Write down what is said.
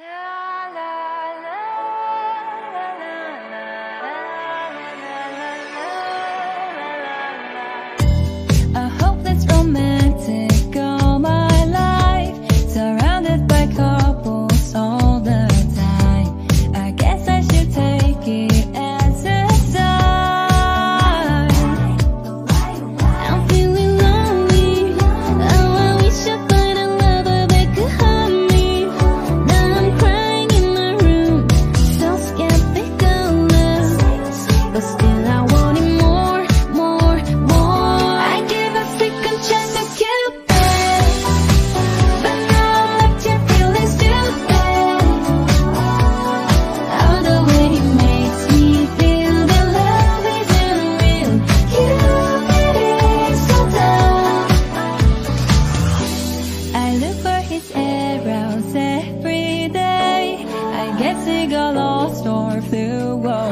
I look for his arrows every day. I guess he got lost or flew away.